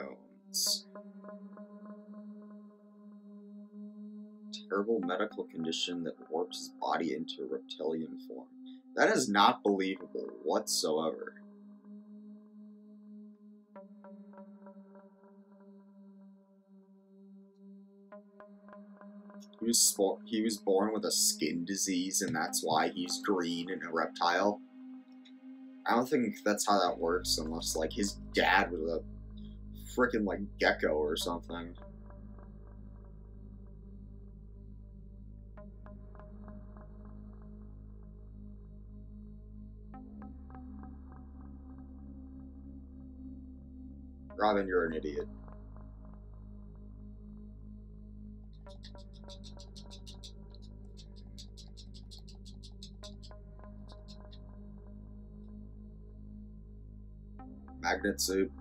Jones. Terrible medical condition that warps his body into reptilian form. That is not believable whatsoever. He was he was born with a skin disease, and that's why he's green and a reptile. I don't think that's how that works, unless like his dad was a freaking like gecko or something. Robin, you're an idiot. magnet suit.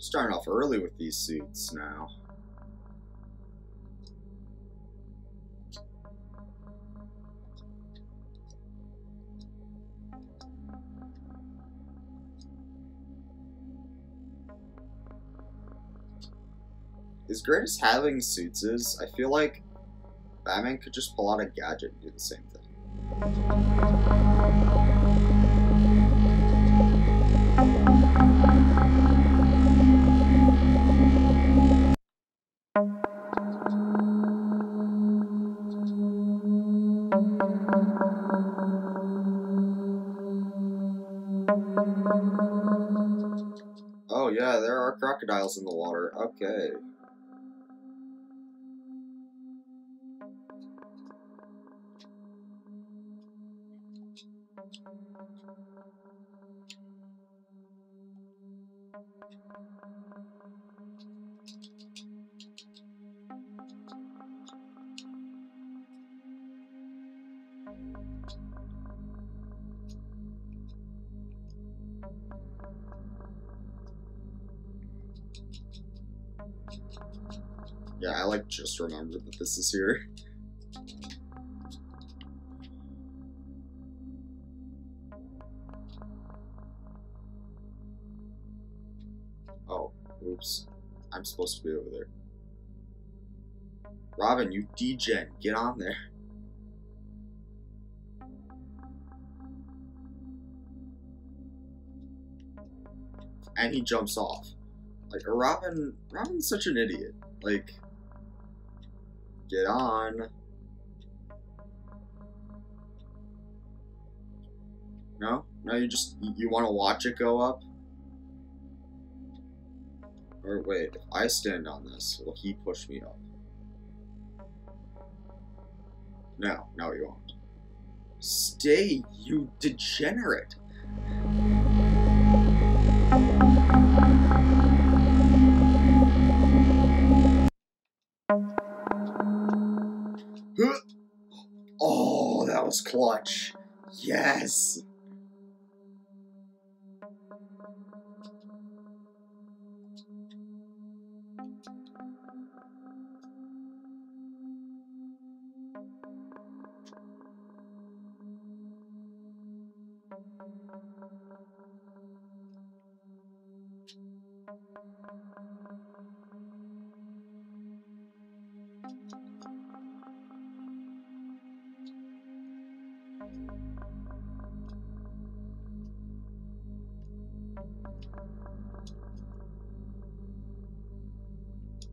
Starting off early with these suits now. As great as having suits is, I feel like Batman could just pull out a gadget and do the same thing. Crocodiles in the water. Okay. Yeah, I like just remembered that this is here. Oh, oops. I'm supposed to be over there. Robin, you degen, get on there. And he jumps off. Like Robin, Robin's such an idiot. Like, get on. No, no, you just you want to watch it go up. Or wait, if I stand on this, will he push me up? No, no, he won't. Stay, you degenerate. Clutch. Yes.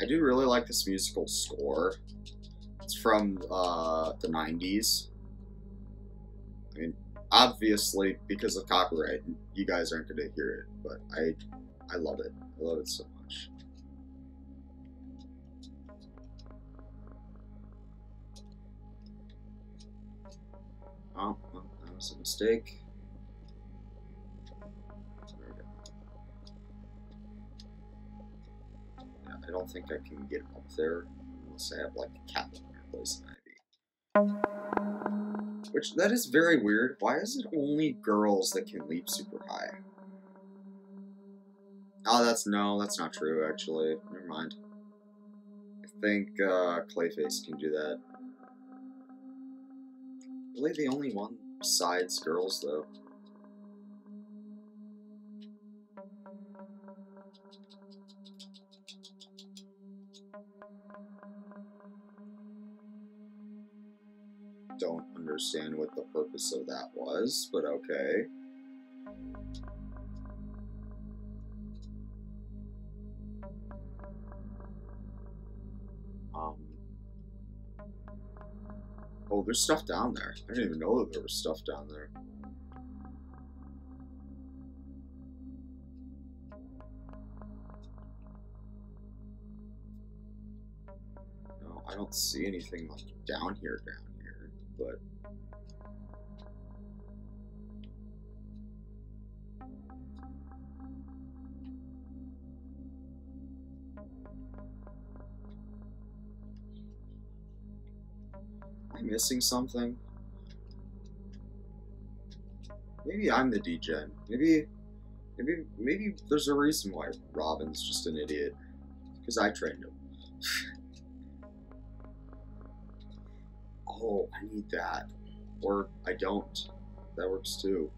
I do really like this musical score. It's from uh, the 90s. I mean, obviously, because of copyright, you guys aren't going to hear it, but I, I love it. I love it so much. Oh, that was a mistake. I don't think I can get up there unless I have like a cat or poison ivy. Which that is very weird. Why is it only girls that can leap super high? Oh, that's no, that's not true. Actually, never mind. I think uh, Clayface can do that. Really, the only one besides girls, though. Understand what the purpose of that was, but okay. Um. Oh, there's stuff down there. I didn't even know that there was stuff down there. No, I don't see anything like down here, down here, but. I missing something? Maybe I'm the degen. Maybe, maybe, maybe there's a reason why Robin's just an idiot. Because I trained him. oh, I need that. Or I don't. That works too.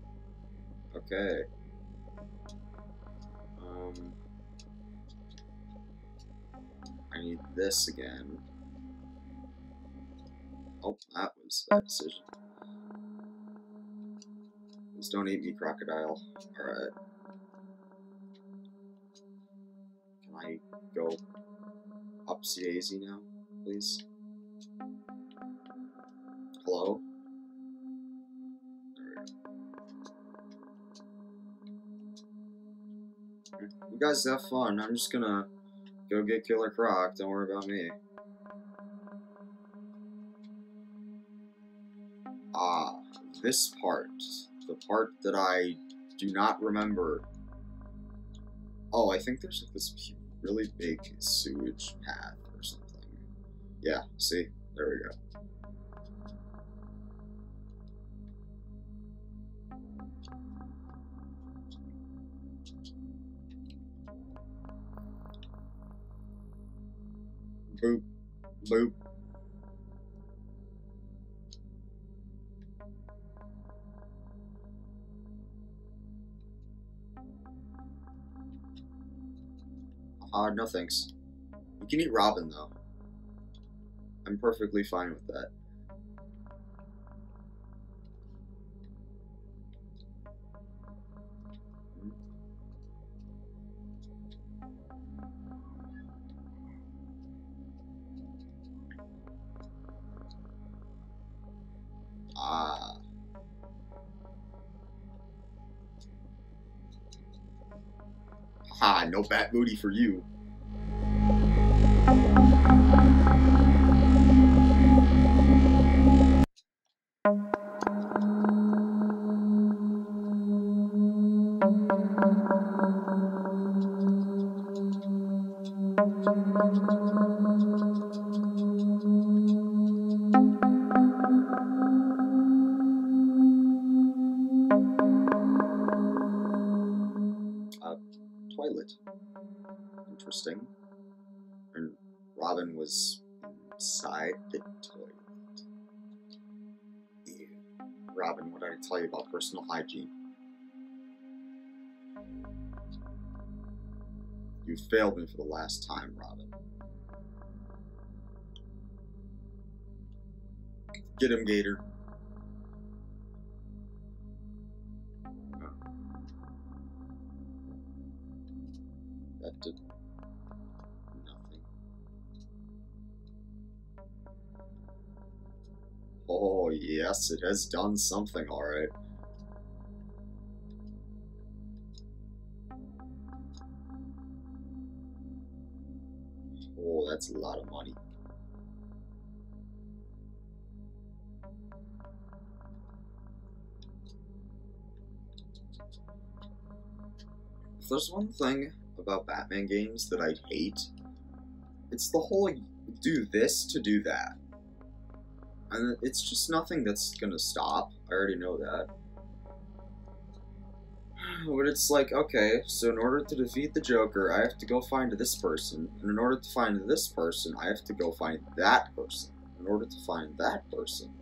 Okay. Um, I need this again. Oh, that was a decision. Please don't eat me, crocodile. Alright. Can I go upsy daisy now, please? Hello? You guys have fun. I'm just gonna go get Killer Croc. Don't worry about me. This part. The part that I do not remember. Oh, I think there's like this really big sewage path or something. Yeah, see? There we go. Boop. Boop. Uh, no thanks. You can eat Robin, though. I'm perfectly fine with that. Ha, no bat booty for you. Interesting. And Robin was inside the toilet. Robin, what did I tell you about personal hygiene? You failed me for the last time, Robin. Get him, Gator. That did Oh, yes, it has done something, alright. Oh, that's a lot of money. If there's one thing about Batman games that I hate, it's the whole do this to do that. And it's just nothing that's gonna stop. I already know that. But it's like, okay, so in order to defeat the Joker, I have to go find this person. And in order to find this person, I have to go find that person. In order to find that person.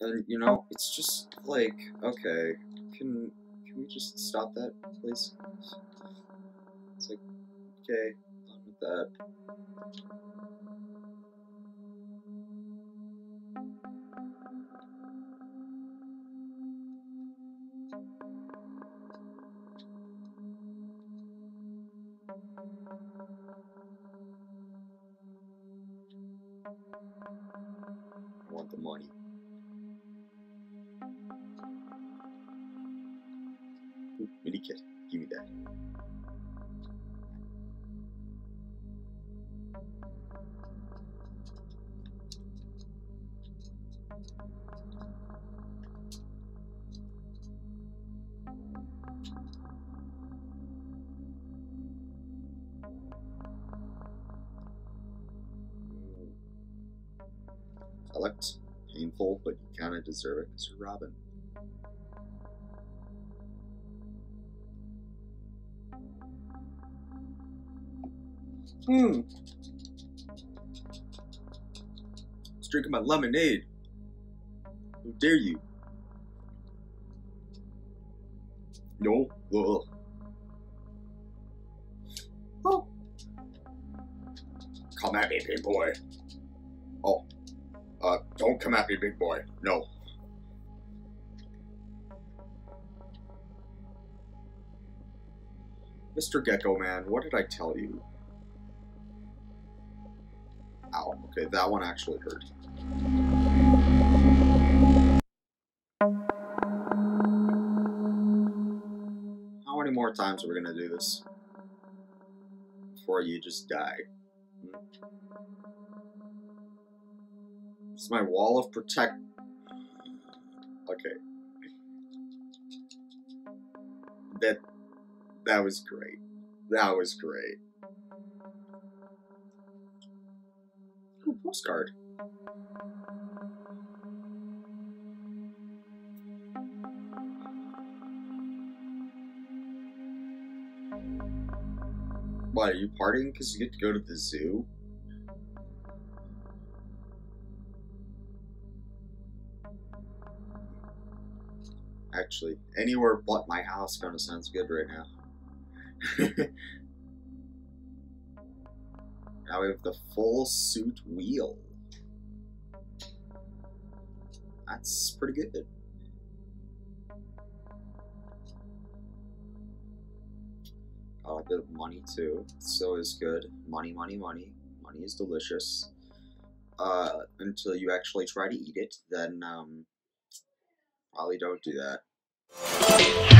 And, you know, it's just like, okay, can can we just stop that, please? It's like, okay, done with that. Thank you. Painful, but you kind of deserve it because you're Robin. Hmm. I was drinking my lemonade. How dare you? No. Ugh. Oh. Come at me, big boy. Oh. Don't come at me, big boy. No. Mr. Gecko Man, what did I tell you? Ow. Okay, that one actually hurt. How many more times are we gonna do this? Before you just die? Hmm? It's my wall of protect. Okay. That that was great. That was great. Ooh, postcard. What, are you partying because you get to go to the zoo? Actually, anywhere but my house kind of sounds good right now. now we have the full suit wheel. That's pretty good. Got a bit of money too. So is good. Money, money, money. Money is delicious. Uh, until you actually try to eat it, then um, probably don't do that. Yeah.